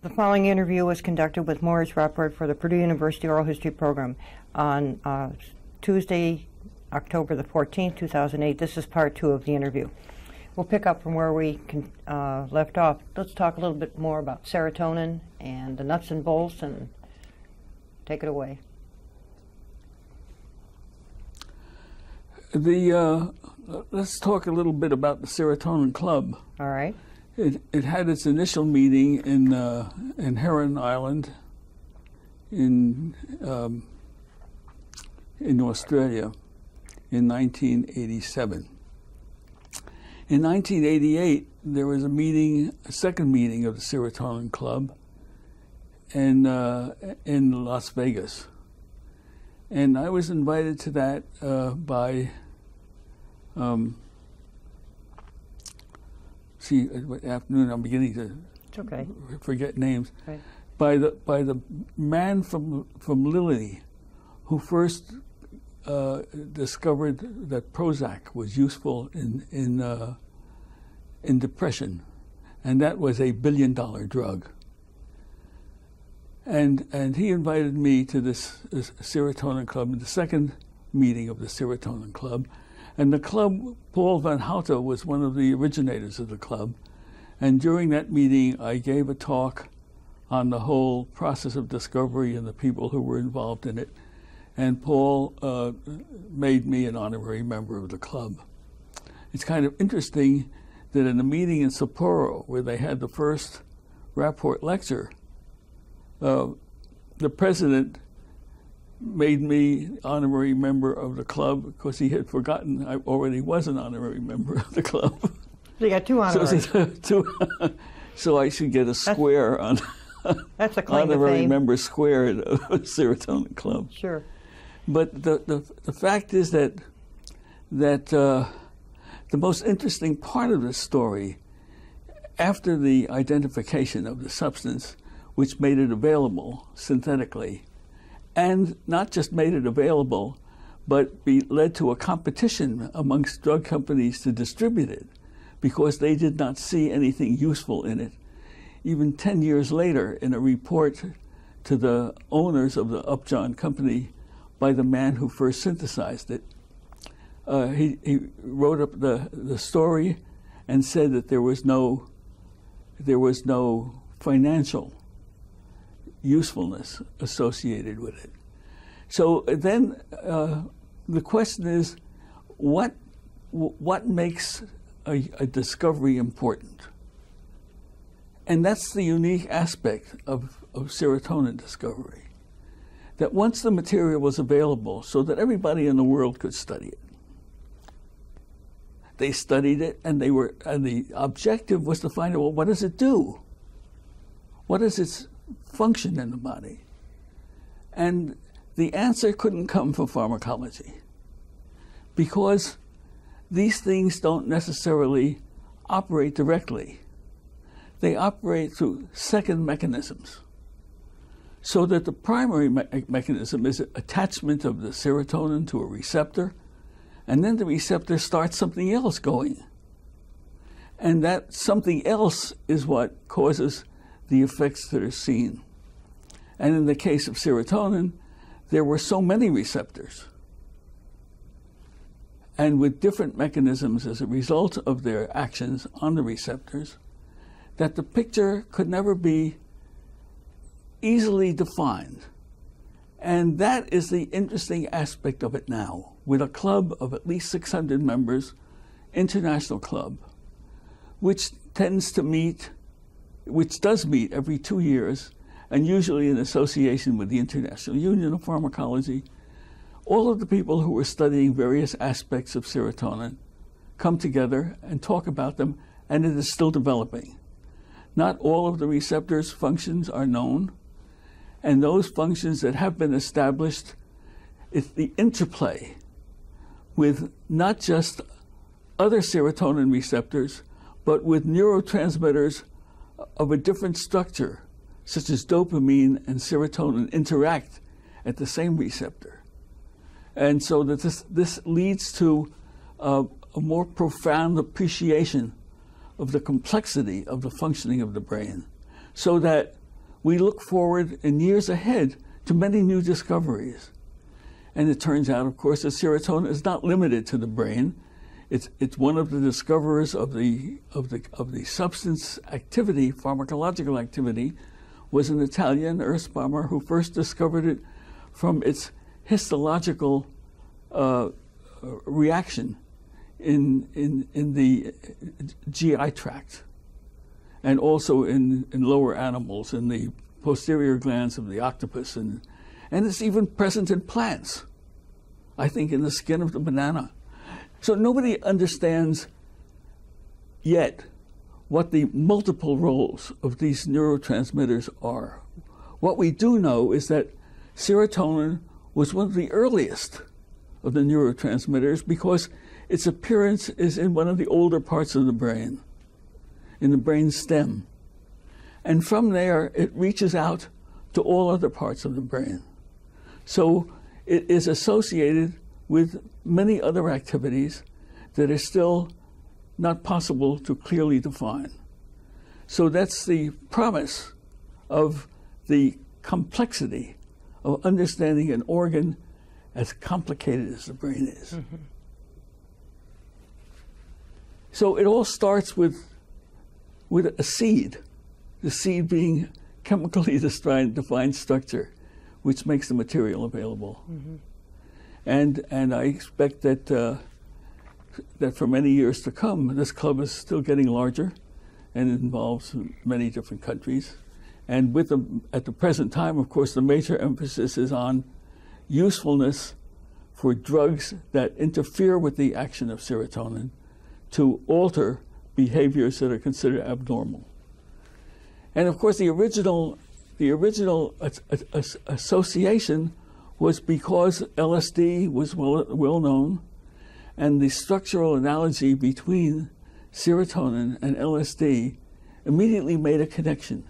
The following interview was conducted with Maurice Rapport for the Purdue University Oral History Program on uh, Tuesday, October the 14th, 2008. This is part two of the interview. We'll pick up from where we can, uh, left off. Let's talk a little bit more about serotonin and the nuts and bolts and take it away. The uh, let's talk a little bit about the Serotonin Club. All right. It, it had its initial meeting in uh, in Heron Island, in um, in Australia, in 1987. In 1988, there was a meeting, a second meeting of the Serotonin Club, in uh, in Las Vegas, and I was invited to that uh, by. Um, see, uh, afternoon I'm beginning to It's okay. forget names. Right. By the by the man from from Lilly, who first uh, discovered that Prozac was useful in in uh, in depression, and that was a billion dollar drug. And and he invited me to this, this serotonin club, the second meeting of the serotonin club, and the club Paul Vanhoutte was one of the originators of the club, and during that meeting I gave a talk on the whole process of discovery and the people who were involved in it, and Paul uh, made me an honorary member of the club. It's kind of interesting that in a meeting in Sapporo where they had the first Rapport lecture uh, the president made me honorary member of the club because he had forgotten I already was an honorary member of the club. So you got two honoraries. so, so, so I should get a square on That's a claim honorary member square at a serotonin club. Sure. But the, the, the fact is that, that uh, the most interesting part of this story, after the identification of the substance which made it available synthetically, and not just made it available, but be, led to a competition amongst drug companies to distribute it because they did not see anything useful in it. Even 10 years later, in a report to the owners of the Upjohn Company by the man who first synthesized it, uh, he, he wrote up the, the story and said that there was no there was no financial usefulness associated with it. So then uh, the question is, what what makes a, a, discovery important? And that's the unique aspect of, of serotonin discovery. That once the material was available, so that everybody in the world could study it, they studied it, and they were, and the objective was to find out, well, what does it do? What is its function in the body? And the answer couldn't come from pharmacology because these things don't necessarily operate directly. They operate through second mechanisms. So that the primary me- mechanism is attachment of the serotonin to a receptor, and then the receptor starts something else going. And that something else is what causes the effects that are seen. And in the case of serotonin, there were so many receptors. And with different mechanisms as a result of their actions on the receptors, that the picture could never be easily defined. And that is the interesting aspect of it now, with a club of at least 600 members, international club, which tends to meet, which does meet every two years, and usually in association with the International Union of Pharmacology. All of the people who are studying various aspects of serotonin come together and talk about them, and it is still developing. Not all of the receptors' functions are known, and those functions that have been established, it's the interplay with not just other serotonin receptors, but with neurotransmitters of a different structure, such as dopamine and serotonin, interact at the same receptor. And so that this, this leads to uh, a more profound appreciation of the complexity of the functioning of the brain, so that we look forward in years ahead to many new discoveries. And it turns out, of course, that serotonin is not limited to the brain. It's, it's one of the discoverers of the, of, the, of the substance activity, pharmacological activity, was an Italian, Erspamer, who first discovered it from its histological uh, reaction in, in, in the GI tract and also in, in lower animals, in the posterior glands of the octopus, and, and it's even present in plants. I think in the skin of the banana. So nobody understands yet what the multiple roles of these neurotransmitters are. What we do know is that serotonin was one of the earliest of the neurotransmitters because its appearance is in one of the older parts of the brain, in the brain stem. And from there, it reaches out to all other parts of the brain. So it is associated with many other activities that are still not possible to clearly define. So that's the promise of the complexity of understanding an organ as complicated as the brain is. Mm-hmm. So it all starts with, with a seed, the seed being chemically defined structure, which makes the material available. Mm-hmm. And, and I expect that, uh, that for many years to come, this club is still getting larger and it involves many different countries. And with the, at the present time, of course, the major emphasis is on usefulness for drugs that interfere with the action of serotonin to alter behaviors that are considered abnormal. And of course, the original, the original association was because LSD was well, well known, and the structural analogy between serotonin and LSD immediately made a connection.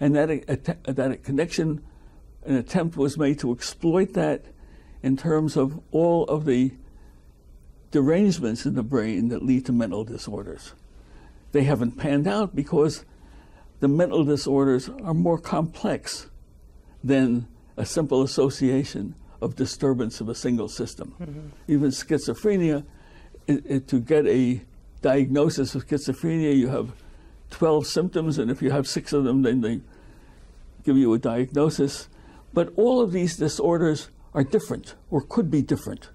And that, that connection, an attempt was made to exploit that in terms of all of the derangements in the brain that lead to mental disorders. They haven't panned out because the mental disorders are more complex than a simple association of disturbance of a single system. Mm-hmm. Even schizophrenia, it, it, to get a diagnosis of schizophrenia, you have 12 symptoms, and if you have six of them, then they give you a diagnosis. But all of these disorders are different or could be different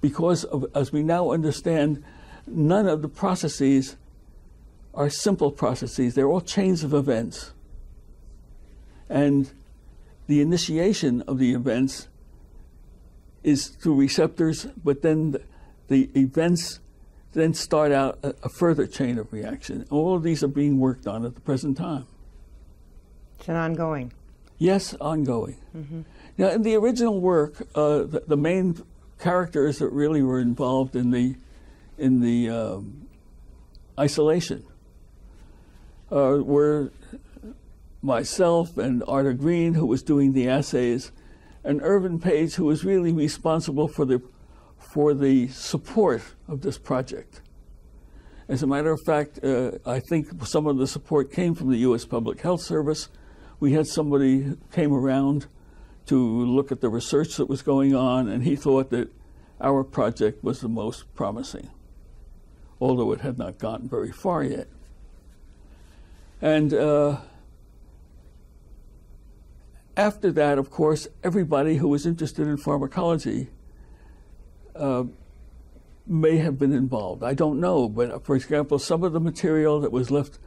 because, of, as we now understand, none of the processes are simple processes. They're all chains of events. And the initiation of the events is through receptors, but then the, the events then start out a, a, further chain of reaction. All of these are being worked on at the present time. It's an ongoing. Yes, ongoing. Mm-hmm. Now, in the original work, uh, the, the, main characters that really were involved in the in the um, isolation uh, were myself and Arda Green, who was doing the assays, and Irvine Page, who was really responsible for the for the support of this project. As a matter of fact, uh, I think some of the support came from the U.S. Public Health Service. We had somebody who came around to look at the research that was going on, and he thought that our project was the most promising, although it had not gotten very far yet. And uh, after that, of course, everybody who was interested in pharmacology uh, may have been involved. I don't know, but uh, for example, some of the material that was left,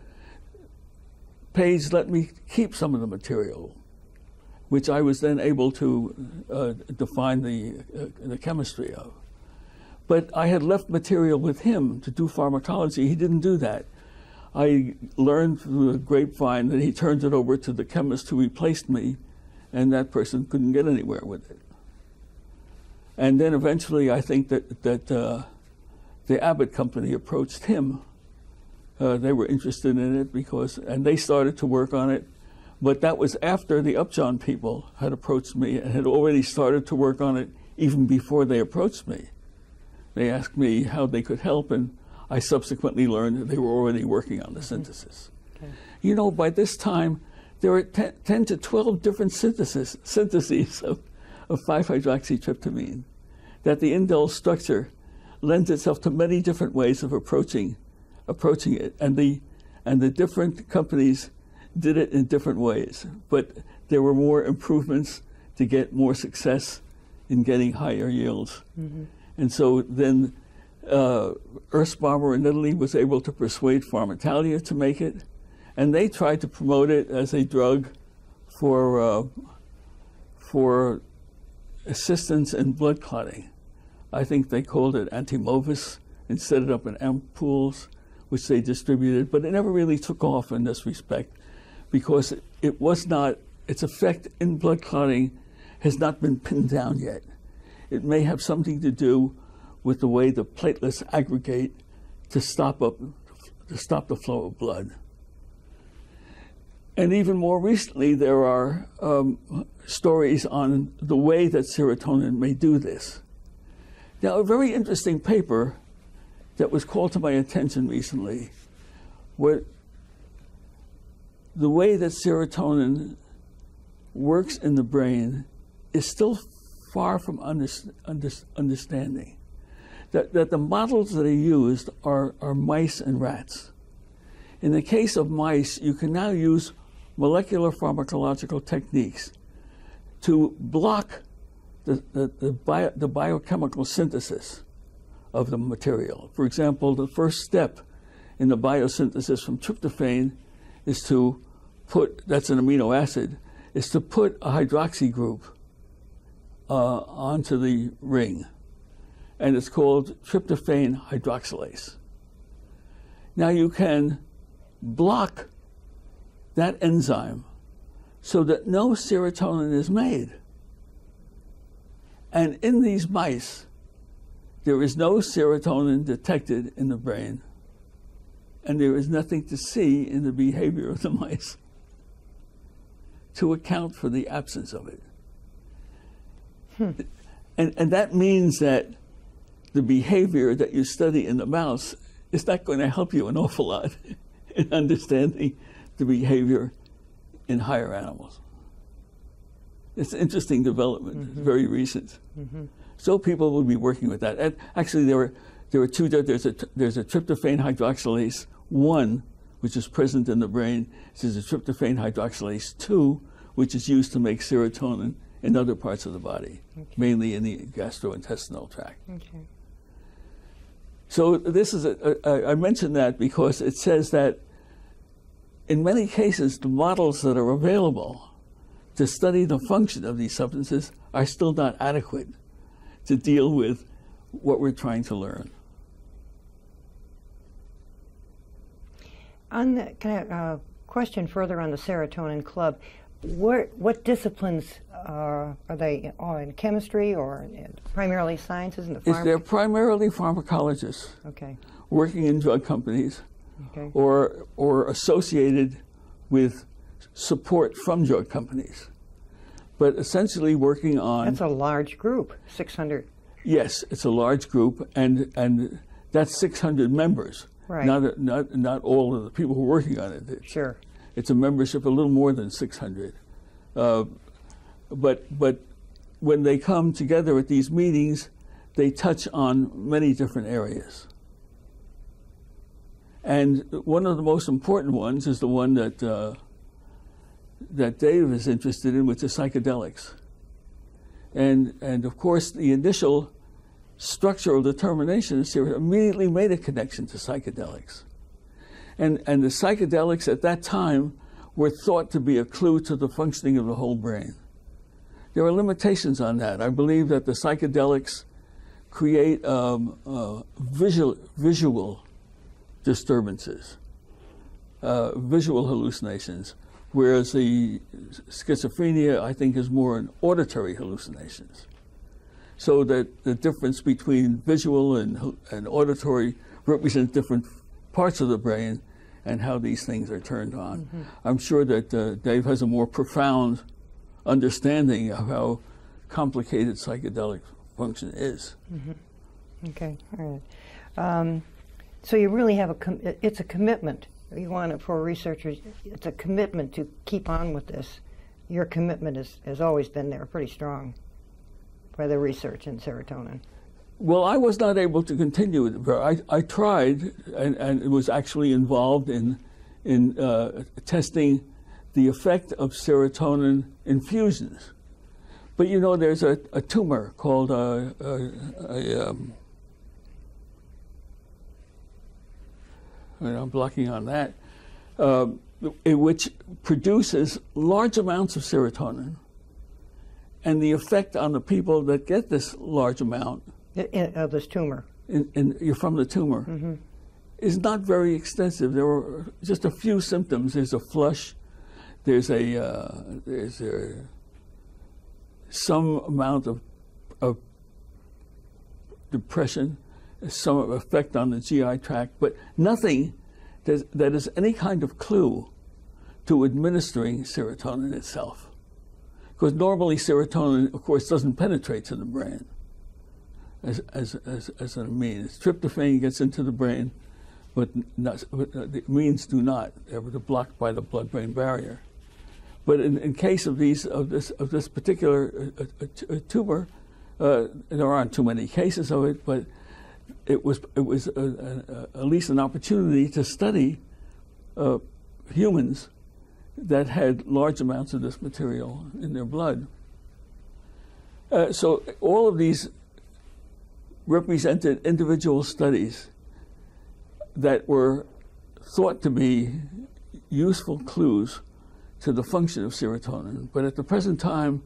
Page let me keep some of the material which I was then able to uh, define the, uh, the chemistry of. But I had left material with him to do pharmacology. He didn't do that. I learned through the grapevine that he turned it over to the chemist who replaced me, and that person couldn't get anywhere with it. And then eventually, I think that that uh, the Abbott company approached him. Uh, they were interested in it because, and they started to work on it but that was after the Upjohn people had approached me and had already started to work on it even before they approached me. They asked me how they could help, and I subsequently learned that they were already working on the synthesis. You know, by this time, there are 10, 10 to 12 different synthesis, syntheses of, of 5-hydroxytryptamine, that the indole structure lends itself to many different ways of approaching, approaching it. And the, and the different companies did it in different ways. But there were more improvements to get more success in getting higher yields. Mm-hmm. And so then uh, in Italy was able to persuade Farmitalia to make it, and they tried to promote it as a drug for uh, for assistance in blood clotting. I think they called it Antemovis and set it up in ampoules, which they distributed, but it never really took off in this respect because it, was not its effect in blood clotting has not been pinned down yet. It may have something to do with the way the platelets aggregate to stop up to stop the flow of blood. And even more recently, there are um, stories on the way that serotonin may do this. Now, a very interesting paper that was called to my attention recently, where the way that serotonin works in the brain is still far from under, under, understanding. That, that the models that are used are, are mice and rats. In the case of mice, you can now use molecular pharmacological techniques to block the, the, the, bio, the biochemical synthesis of the material. For example, the first step in the biosynthesis from tryptophan is to put, that's an amino acid, is to put a hydroxy group uh, onto the ring, and it's called tryptophan hydroxylase. Now you can block that enzyme so that no serotonin is made. And in these mice, there is no serotonin detected in the brain, and there is nothing to see in the behavior of the mice to account for the absence of it. Hmm. And, and that means that the behavior that you study in the mouse is not going to help you an awful lot in understanding the behavior in higher animals. It's an interesting development, mm-hmm. very recent. Mm-hmm. So people will be working with that. And actually, there were there were two. There's a there's a tryptophan hydroxylase one, which is present in the brain. There's a tryptophan hydroxylase two, which is used to make serotonin in other parts of the body, okay. mainly in the gastrointestinal tract. Okay. So this is a, a, I mention that because it says that in many cases the models that are available to study the function of these substances are still not adequate to deal with what we're trying to learn. On the uh, question further on the serotonin club, where, what disciplines uh, are they all in chemistry or in primarily sciences in the pharma- They're primarily pharmacologists. Okay. Working in drug companies, okay. or or associated with support from drug companies, but essentially working on. That's a large group, six hundred. Yes, it's a large group, and and that's six hundred members. Right. Not not not all of the people who are working on it. It's, sure it's a membership a little more than 600. Uh, but, but when they come together at these meetings, they touch on many different areas. And one of the most important ones is the one that, uh, that Dave is interested in, which is psychedelics. And, and of course, the initial structural determination here immediately made a connection to psychedelics. And, and the psychedelics at that time were thought to be a clue to the functioning of the whole brain. There are limitations on that. I believe that the psychedelics create um, uh, visual, visual disturbances, uh, visual hallucinations, whereas the schizophrenia, I think, is more an auditory hallucinations. So that the difference between visual and, and auditory represents different parts of the brain and how these things are turned on. Mm-hmm. I'm sure that uh, Dave has a more profound understanding of how complicated psychedelic function is. Mm-hmm. Okay, all right. Um, so you really have a com- it's a commitment you want it for researchers, it's a commitment to keep on with this. Your commitment is, has always been there, pretty strong, for the research in serotonin. Well, I was not able to continue it. I, I tried and, and was actually involved in, in uh, testing the effect of serotonin infusions. But you know, there's a, a tumor called uh, a, a, um, I'm blocking on that, uh, which produces large amounts of serotonin. And the effect on the people that get this large amount of this tumor. In, in, from the tumor mm-hmm. is not very extensive. There are just a few symptoms. There's a flush. There's a uh, there's a, some amount of, of depression, some effect on the GI tract, but nothing that, is any kind of clue to administering serotonin itself. Because normally serotonin, of course, doesn't penetrate to the brain as, as, as, as an amine. Tryptophan gets into the brain, but, not, but the amines do not. They're blocked by the blood-brain barrier. But in, in case of these of this of this particular uh, uh, uh tumor, uh, there aren't too many cases of it, but it was it was uh, uh, at least an opportunity to study uh, humans that had large amounts of this material in their blood. Uh, so all of these represented individual studies that were thought to be useful clues to the function of serotonin. But at the present time,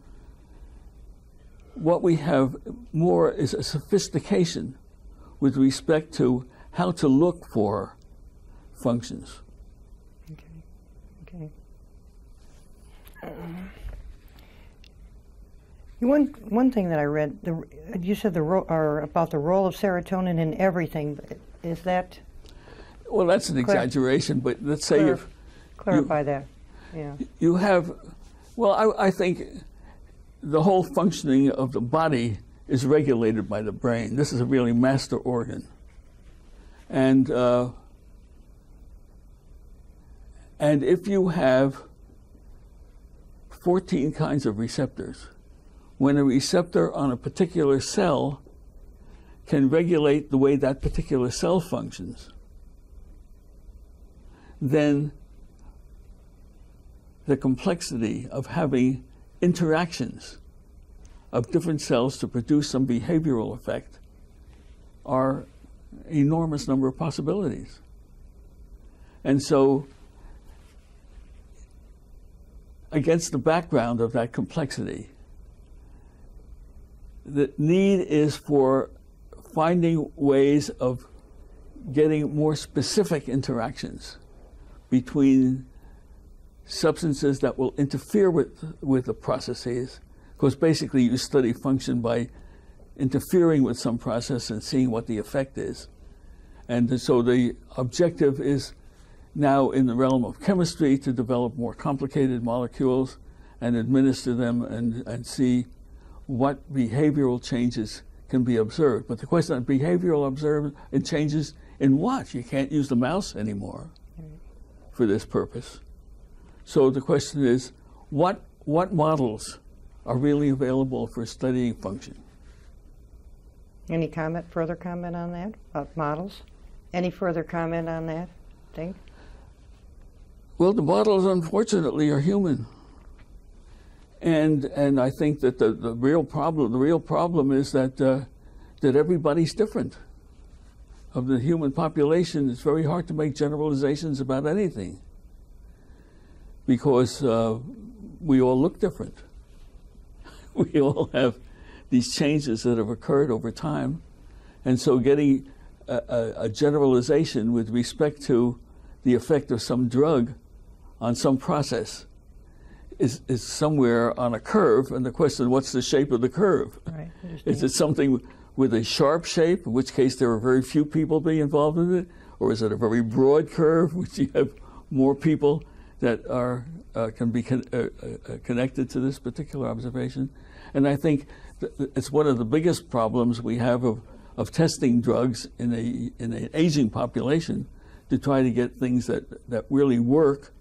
what we have more is a sophistication with respect to how to look for functions. Okay. Okay. Um, one one thing that I read, the, you said the ro- or about the role of serotonin in everything. Is that? Well, that's an exaggeration, but let's say clar- if clarify you, that. Yeah. You have, well, I, I think the whole functioning of the body is regulated by the brain. This is a really master organ, and uh, and if you have 14 kinds of receptors when a receptor on a particular cell can regulate the way that particular cell functions, then the complexity of having interactions of different cells to produce some behavioral effect are enormous number of possibilities. And so against the background of that complexity, the need is for finding ways of getting more specific interactions between substances that will interfere with, with the processes. Because basically, you study function by interfering with some process and seeing what the effect is. And so the objective is now in the realm of chemistry to develop more complicated molecules and administer them and, and see what behavioral changes can be observed. But the question of behavioral observed it changes in what? You can't use the mouse anymore for this purpose. So the question is, what what models are really available for studying function? Any comment, further comment on that about models? Any further comment on that? Think. Well, the models, unfortunately, are human and and I think that the, the real problem the real problem is that uh, that everybody's different. Of the human population, it's very hard to make generalizations about anything because uh, we all look different. we all have these changes that have occurred over time, and so getting a, a, a generalization with respect to the effect of some drug on some process is, is somewhere on a curve, and the question, what's the shape of the curve? Right, is it something with a sharp shape, in which case there are very few people being involved in it, or is it a very broad curve, which you have more people that are uh, can be con- uh, uh, connected to this particular observation? And I think th- it's one of the biggest problems we have of, of testing drugs in a in an aging population, to try to get things that, that really work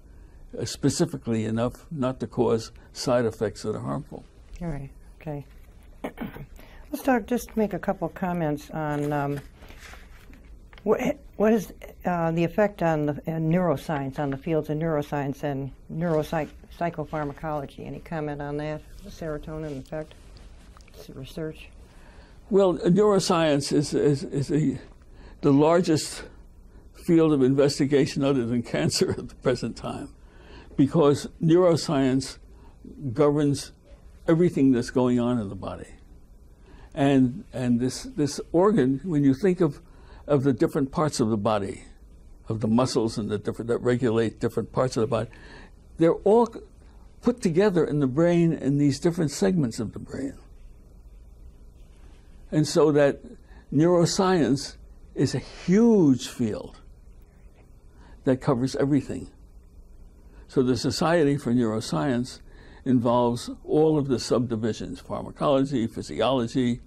uh, specifically enough not to cause side effects that are harmful. All right. Okay. Let's talk. Just make a couple comments on um, what is uh, the effect on the uh, neuroscience, on the fields of neuroscience and neuropsychopharmacology. Any comment on that? The serotonin effect research. Well, neuroscience is is, is a, the largest field of investigation other than cancer at the present time, because neuroscience governs everything that's going on in the body. And, and this, this organ, when you think of, of the different parts of the body, of the muscles and the different, that regulate different parts of the body, they're all put together in the brain in these different segments of the brain. And so that neuroscience is a huge field that covers everything. So the Society for Neuroscience involves all of the subdivisions pharmacology, physiology,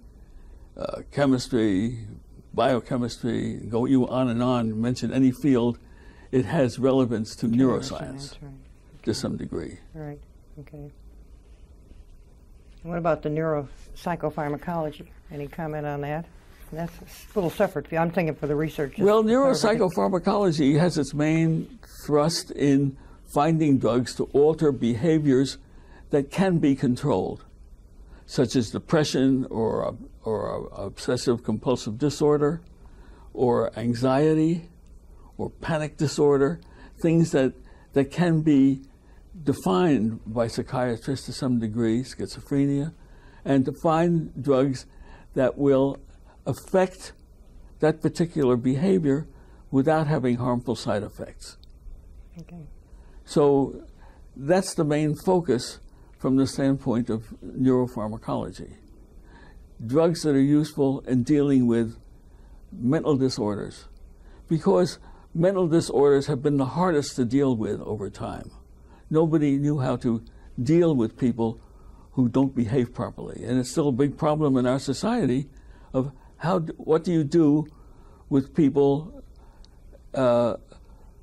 uh, chemistry, biochemistry, go you on and on, mention any field, it has relevance to neuroscience right. to some degree. Right, okay. what about the neuropsychopharmacology? Any comment on that? That's a little separate. I'm thinking for the research. Well, neuropsychopharmacology has its main thrust in finding drugs to alter behaviors that can be controlled, such as depression or, or obsessive compulsive disorder or anxiety or panic disorder, things that, that can be defined by psychiatrists to some degree, schizophrenia, and to find drugs that will affect that particular behavior without having harmful side effects. Okay. So that's the main focus from the standpoint of neuropharmacology. Drugs that are useful in dealing with mental disorders, because mental disorders have been the hardest to deal with over time. Nobody knew how to deal with people who don't behave properly, and it's still a big problem in our society of how what do you do with people uh,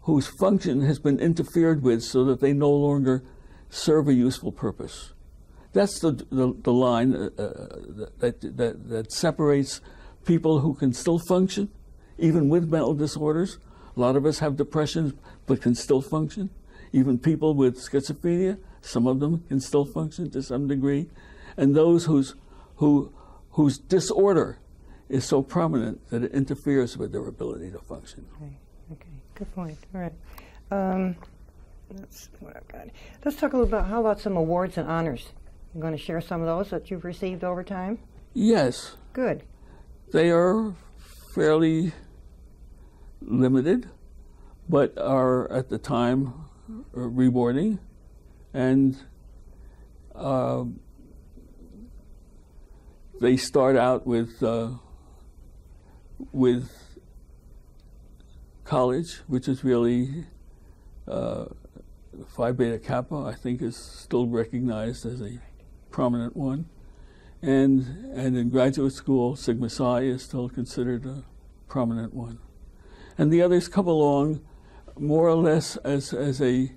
whose function has been interfered with so that they no longer serve a useful purpose. That's the, the, the line uh, uh, that, that, that separates people who can still function, even with mental disorders. A lot of us have depression, but can still function. Even people with schizophrenia, some of them can still function to some degree. And those whose, who, whose disorder is so prominent that it interferes with their ability to function. Okay, okay. good point. All right. Um, that's what I've got. Let's talk a little about how about some awards and honors. You going to share some of those that you've received over time? Yes. Good. They are fairly limited, but are at the time rewarding, and uh, they start out with uh, with college, which is really uh, Phi Beta Kappa, I think, is still recognized as a prominent one. And, and in graduate school, Sigma Xi is still considered a prominent one. And the others come along more or less as, as a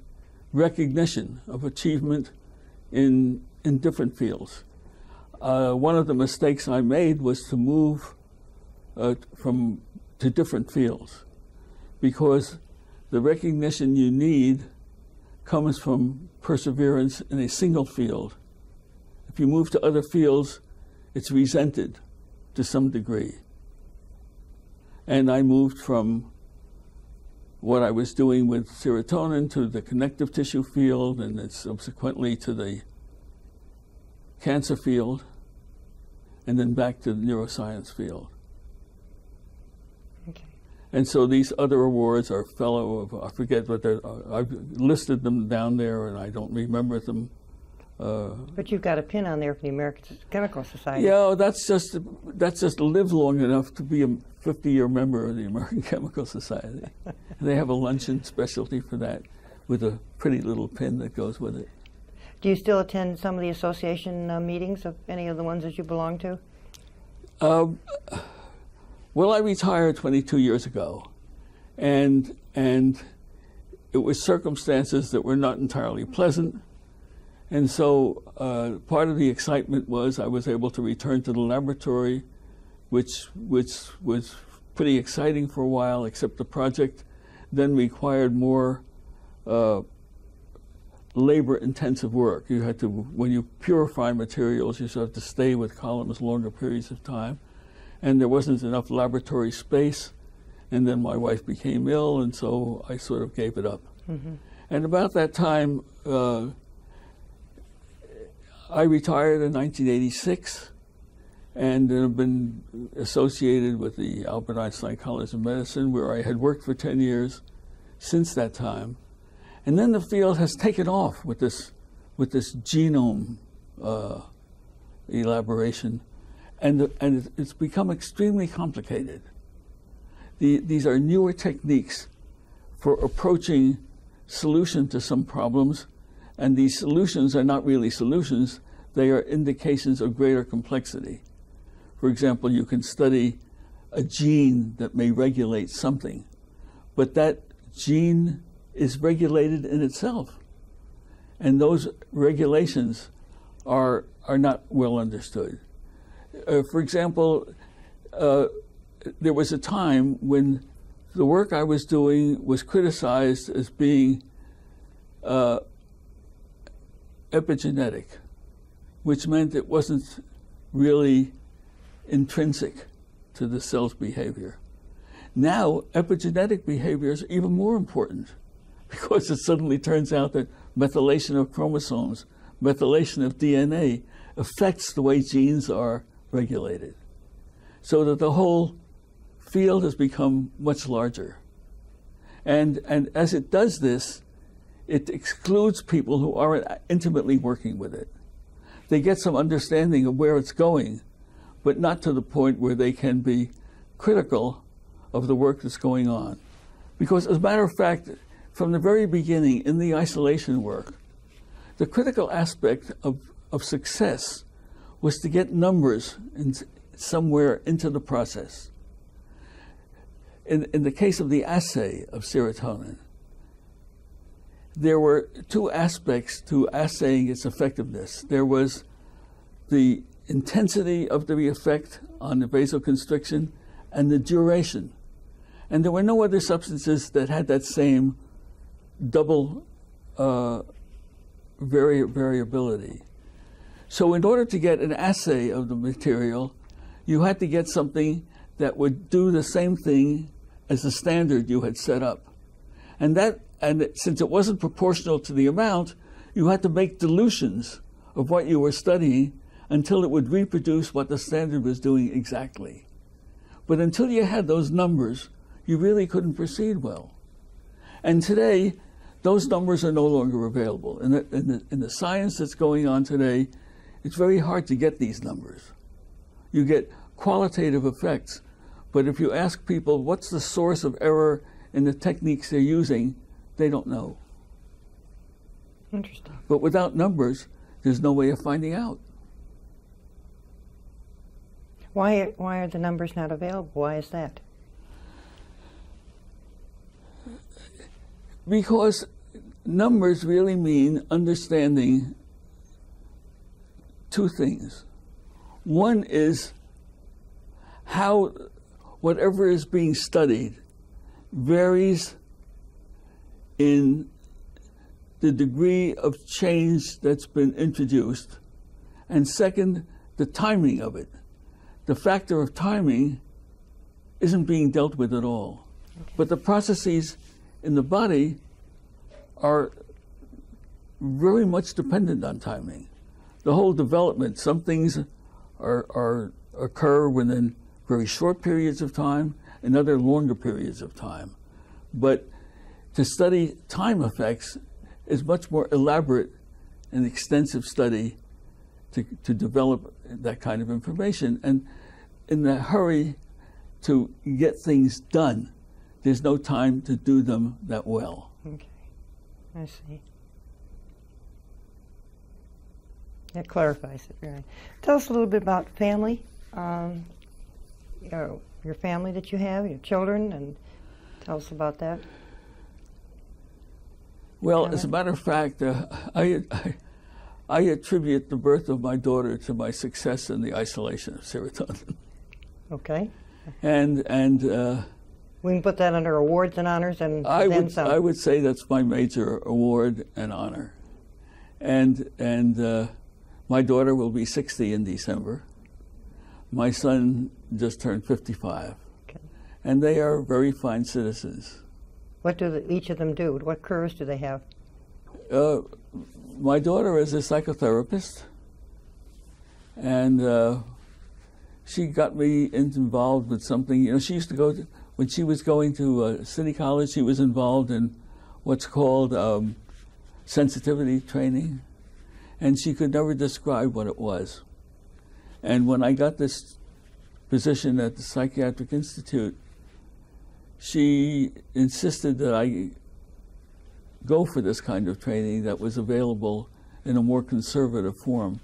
recognition of achievement in, in different fields. Uh, one of the mistakes I made was to move uh, from to different fields because the recognition you need comes from perseverance in a single field. If you move to other fields, it's resented to some degree. And I moved from what I was doing with serotonin to the connective tissue field and then subsequently to the cancer field and then back to the neuroscience field. And so these other awards are fellow of, I forget what they're, I've listed them down there and I don't remember them. Uh, but you've got a pin on there for the American Chemical Society. Yeah, that's just that's just live long enough to be a 50-year member of the American Chemical Society. they have a luncheon specialty for that, with a pretty little pin that goes with it. Do you still attend some of the association uh, meetings of any of the ones that you belong to? Uh, well, I retired 22 years ago, and and it was circumstances that were not entirely pleasant. And so uh, part of the excitement was I was able to return to the laboratory, which which was pretty exciting for a while. Except the project then required more uh, labor-intensive work. You had to when you purify materials, you sort of have to stay with columns longer periods of time, and there wasn't enough laboratory space. And then my wife became ill, and so I sort of gave it up. Mm-hmm. And about that time, uh, I retired in 1986 and have been associated with the Albert Einstein College of Medicine, where I had worked for 10 years since that time. And then the field has taken off with this, with this genome uh, elaboration, and, the, and it's become extremely complicated. The, these are newer techniques for approaching solution to some problems, and these solutions are not really solutions, they are indications of greater complexity. For example, you can study a gene that may regulate something, but that gene is regulated in itself. And those regulations are, are not well understood. Uh, for example, uh, there was a time when the work I was doing was criticized as being uh, epigenetic, which meant it wasn't really intrinsic to the cell's behavior. Now, epigenetic behavior is even more important because it suddenly turns out that methylation of chromosomes, methylation of DNA affects the way genes are regulated. So that the whole field has become much larger. And, and as it does this, it excludes people who aren't intimately working with it. They get some understanding of where it's going, but not to the point where they can be critical of the work that's going on. Because, as a matter of fact, from the very beginning in the isolation work, the critical aspect of, of success was to get numbers in, somewhere into the process in, in the case of the assay of serotonin, there were two aspects to assaying its effectiveness. There was the intensity of the effect on the vasoconstriction and the duration. And there were no other substances that had that same double uh, vari- variability. So, in order to get an assay of the material, you had to get something that would do the same thing as the standard you had set up. And that and since it wasn't proportional to the amount, you had to make dilutions of what you were studying until it would reproduce what the standard was doing exactly. But until you had those numbers, you really couldn't proceed well. And today, those numbers are no longer available. In the, in the, in the science that's going on today, it's very hard to get these numbers. You get qualitative effects but if you ask people what's the source of error in the techniques they're using, they don't know. Interesting. But without numbers, there's no way of finding out. Why, why are the numbers not available? Why is that? Because numbers really mean understanding two things. One is how whatever is being studied varies in the degree of change that's been introduced, and second, the timing of it. The factor of timing isn't being dealt with at all. Okay. But the processes in the body are very much dependent on timing. The whole development, some things are, are occur within very short periods of time and other longer periods of time. But to study time effects is much more elaborate and extensive study to, to develop that kind of information. And in the hurry to get things done, there's no time to do them that well. Okay, I see. That clarifies it very. Tell us a little bit about family. Um, you know, your family that you have, your children, and Tell us about that. Well, as a matter of fact, uh, I, I, I attribute the birth of my daughter to my success in the isolation of serotonin. Okay. And and uh, We can put that under awards and honors and I then would some. I would say that's my major award and honor. And and uh, my daughter will be 60 in December. My son just turned 55, Okay. and they are very fine citizens. What do the, each of them do? What careers do they have? Uh, my daughter is a psychotherapist, and uh, she got me involved with something. You know, she used to go to, when she was going to uh, City College. She was involved in what's called um, sensitivity training, and she could never describe what it was. And when I got this position at the Psychiatric Institute, she insisted that I go for this kind of training that was available in a more conservative form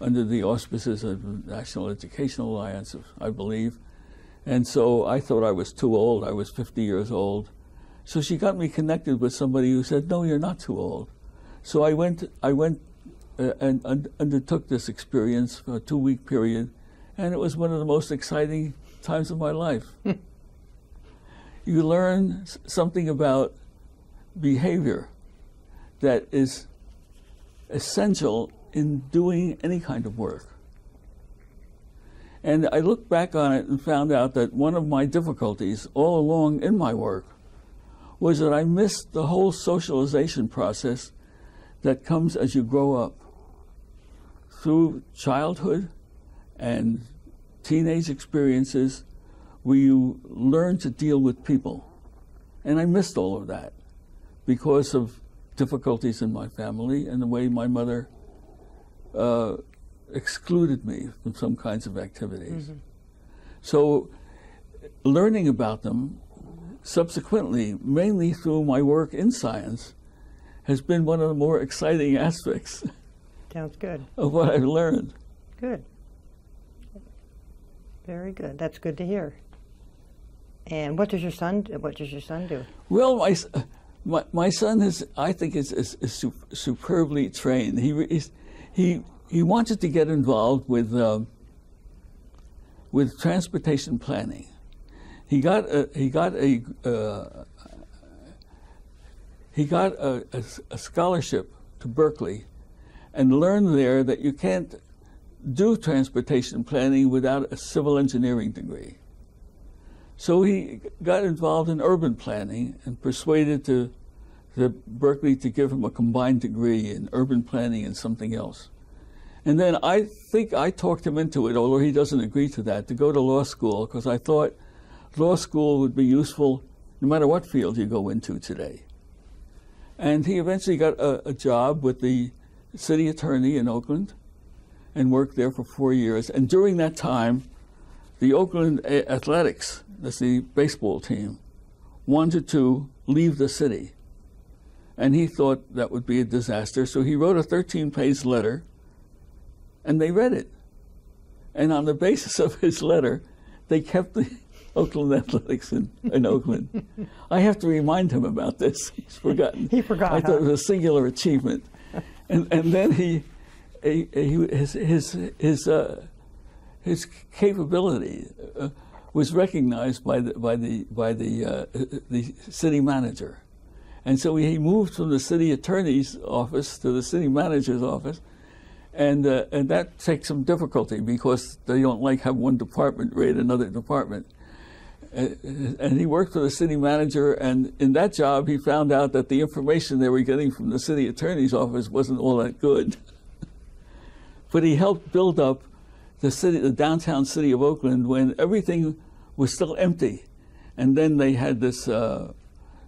under the auspices of the National Educational Alliance, I believe. And so I thought I was too old. I was 50 years old. So she got me connected with somebody who said, "No, you're not too old." So I went. I went Uh, and un- undertook this experience for a two-week period, and it was one of the most exciting times of my life. Hmm. you learn something about behavior that is essential in doing any kind of work. And I looked back on it and found out that one of my difficulties all along in my work was that I missed the whole socialization process that comes as you grow up through childhood and teenage experiences where you learn to deal with people. And I missed all of that because of difficulties in my family and the way my mother uh, excluded me from some kinds of activities. So, learning about them subsequently, mainly through my work in science, has been one of the more exciting aspects Sounds good. of what I've learned. Good. Very good. That's good to hear. And what does your son? What does your son do? Well, my my, my son is, I think, is, is, is su- superbly trained. He is, he he wanted to get involved with um, with transportation planning. He got a, he got a uh, he got a, a a scholarship to Berkeley, and learned there that you can't do transportation planning without a civil engineering degree. So he got involved in urban planning and persuaded to, to Berkeley to give him a combined degree in urban planning and something else. And then I think I talked him into it, although he doesn't agree to that, to go to law school because I thought law school would be useful no matter what field you go into today. And he eventually got a, a job with the city attorney in Oakland and worked there for four years. And during that time, the Oakland Athletics, that's the baseball team, wanted to leave the city. And he thought that would be a disaster, so he wrote a 13 page letter, and they read it. And on the basis of his letter, they kept the Oakland Athletics in, in Oakland. I have to remind him about this. He's forgotten. He forgot, I thought it was a singular achievement. And, and then he, he, his, his, his, uh, his capability uh, was recognized by the by the by the uh, the city manager, and so he moved from the city attorney's office to the city manager's office, and uh, and that takes some difficulty because they don't like have one department raid another department. And he worked for the city manager, and in that job, he found out that the information they were getting from the city attorney's office wasn't all that good. but he helped build up the city, the downtown city of Oakland, when everything was still empty, and then they had this uh,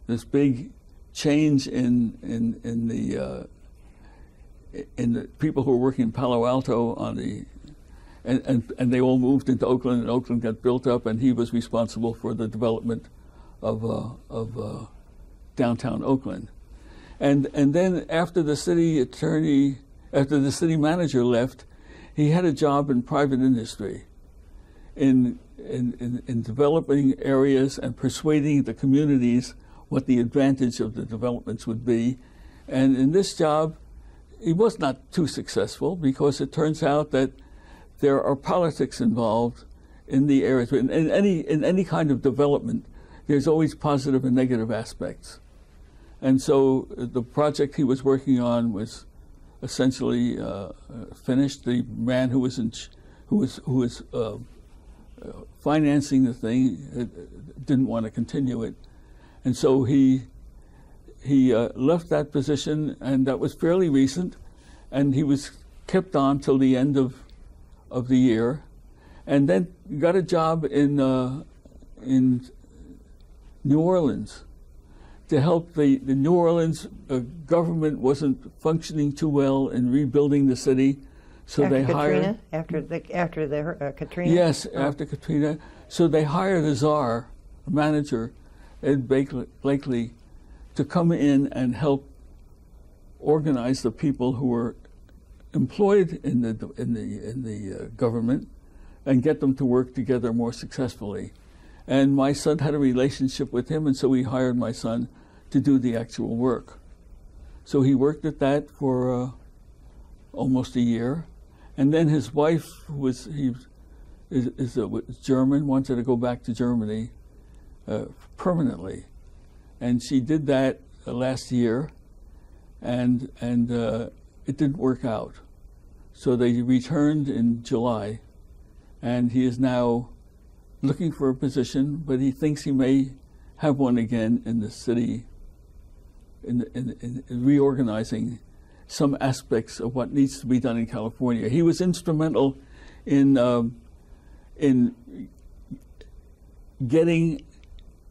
this big change in in in the uh, in the people who were working in Palo Alto on the. And, and, and they all moved into Oakland, and Oakland got built up, and he was responsible for the development of, uh, of uh, downtown Oakland. And, and then after the city attorney, after the city manager left, he had a job in private industry in in, in, in developing areas and persuading the communities what the advantage of the developments would be. And in this job, he was not too successful because it turns out that there are politics involved in the areas. In, in any in any kind of development, there's always positive and negative aspects. And so uh, the project he was working on was essentially uh, uh finished. The man who was in, who was who was uh, uh financing the thing uh, didn't want to continue it, and so he he left that position, and that was fairly recent, and he was kept on till the end of of the year, and then got a job in in New Orleans to help the, the New Orleans uh, government wasn't functioning too well in rebuilding the city, so after they Katrina? hired after the after the uh, Katrina. Yes, oh. after Katrina. So they hired a czar, manager, Ed Blakely, to come in and help organize the people who were employed in the in the in the uh, government and get them to work together more successfully. And my son had a relationship with him, and so he hired my son to do the actual work. So he worked at that for uh, almost a year, and then his wife was he is, is a, German wanted to go back to Germany uh, permanently, and she did that uh, last year, and and uh, it didn't work out. So they returned in July, and he is now looking for a position, but he thinks he may have one again in the city in, in, in, reorganizing some aspects of what needs to be done in California. He was instrumental in um, in getting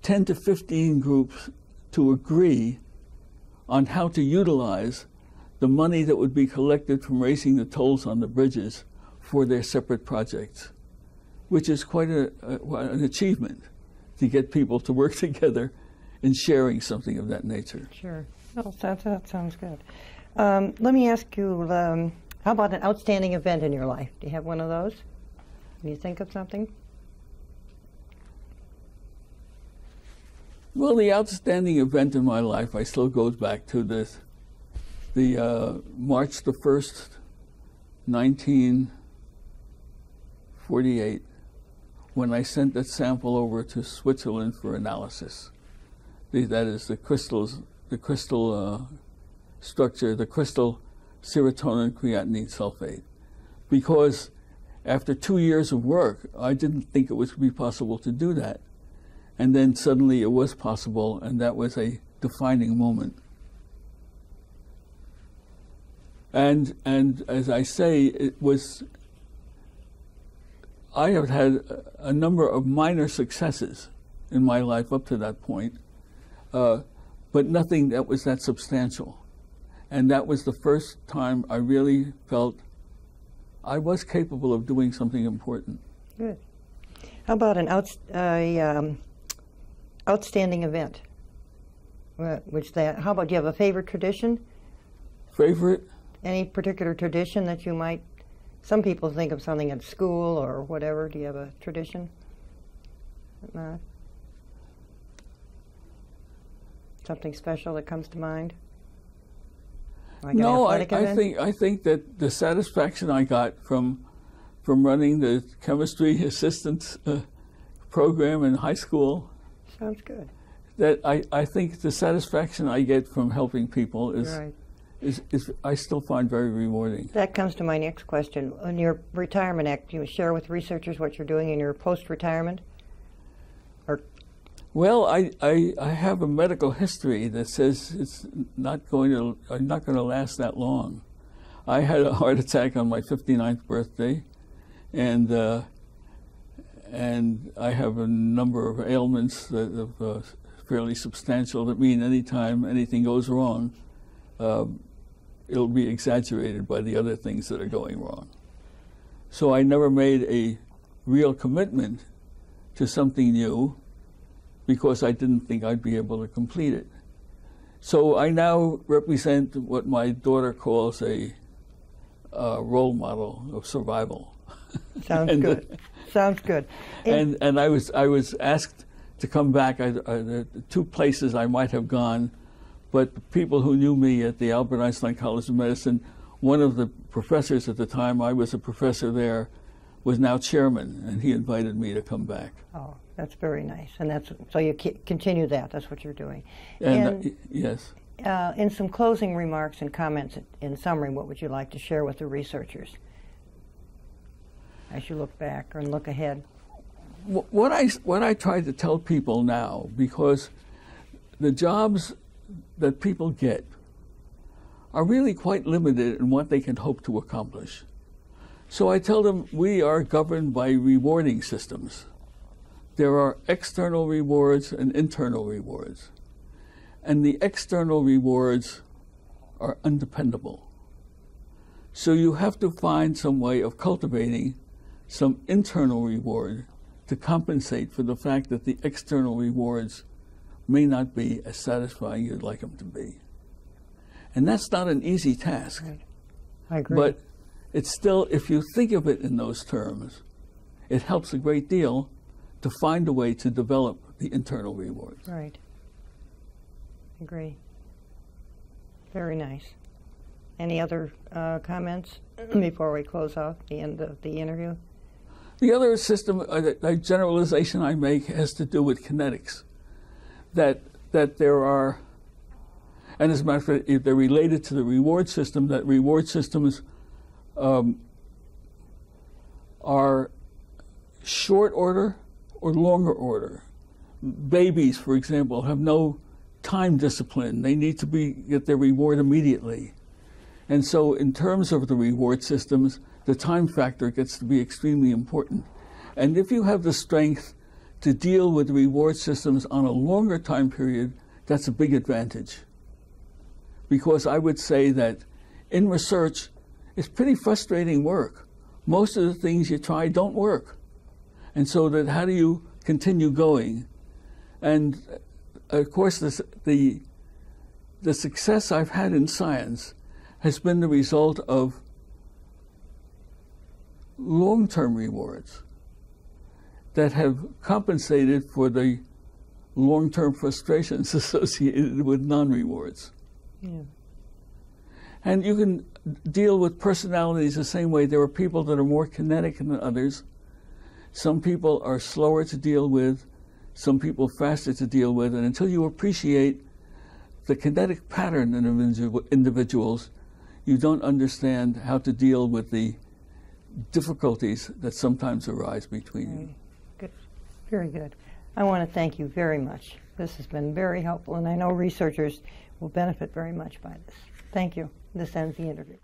10 to 15 groups to agree on how to utilize the money that would be collected from raising the tolls on the bridges for their separate projects, which is quite a, a, an achievement to get people to work together in sharing something of that nature. Sure. Well, that, that sounds good. Um, let me ask you, um, how about an outstanding event in your life? Do you have one of those? Can you think of something? Well, the outstanding event in my life, I still goes back to this, the uh, March the first, nineteen forty-eight, when I sent that sample over to Switzerland for analysis the, that is the crystals, the crystal uh, structure, the crystal serotonin creatinine sulfate. Because after two years of work, I didn't think it was be possible to do that. And then suddenly it was possible, and that was a defining moment. And, and as I say, it was, I have had a number of minor successes in my life up to that point uh, but nothing that was that substantial. And that was the first time I really felt I was capable of doing something important. Good. How about an out, uh, um, outstanding event? Uh, which that? How about do you have a favorite tradition? Favorite? Any particular tradition that you might? Some people think of something at school or whatever. Do you have a tradition? Not. Something special that comes to mind? Like no, I, I think I think that the satisfaction I got from from running the chemistry assistant uh, program in high school. Sounds good. That I, I think the satisfaction I get from helping people is, right. Is, is I still find very rewarding. That comes to my next question. On your retirement act, you share with researchers what you're doing in your post-retirement? Well, I, I, I have a medical history that says it's not going to I'm not going to last that long. I had a heart attack on my 59th birthday, and uh, and I have a number of ailments that are uh, fairly substantial that mean anytime anything goes wrong, uh, it'll be exaggerated by the other things that are going wrong. So I never made a real commitment to something new because I didn't think I'd be able to complete it. So I now represent what my daughter calls a uh, role model of survival. Sounds and, good. Sounds good. and and I was I was asked to come back. I, I, the two places I might have gone, but people who knew me at the Albert Einstein College of Medicine, one of the professors at the time, I was a professor there, was now chairman, and he invited me to come back. Oh, that's very nice. And that's so you continue that. That's what you're doing. And, And- uh, yes. Uh, in some closing remarks and comments, in summary, what would you like to share with the researchers as you look back and look ahead? What I what I try to tell people now, because the jobs that people get are really quite limited in what they can hope to accomplish. So I tell them we are governed by rewarding systems. There are external rewards and internal rewards. And the external rewards are undependable. So you have to find some way of cultivating some internal reward to compensate for the fact that the external rewards may not be as satisfying as you'd like them to be. And that's not an easy task. I agree. But it's still, if you think of it in those terms, it helps a great deal to find a way to develop the internal rewards. right. Agree. Very nice. Any other uh, comments before we close off the end of the interview? The other system, uh, the- the generalization I make has to do with kinetics. That that there are, and as a matter of fact, if they're related to the reward system. That reward systems um, are short order or longer order. Babies, for example, have no time discipline. They need to be get their reward immediately. And so, in terms of the reward systems, the time factor gets to be extremely important. And if you have the strength to deal with reward systems on a longer time period, that's a big advantage. Because I would say that in research, it's pretty frustrating work. Most of the things you try don't work. And so, that how do you continue going? And uh, of course, this, the the success I've had in science has been the result of long term rewards that have compensated for the long term frustrations associated with non rewards. Yeah. And you can deal with personalities the same way. There are people that are more kinetic than others. Some people are slower to deal with, some people faster to deal with. And until you appreciate the kinetic pattern in individu- individuals, you don't understand how to deal with the difficulties that sometimes arise between you. Very good. I want to thank you very much. This has been very helpful, and I know researchers will benefit very much by this. Thank you. This ends the interview.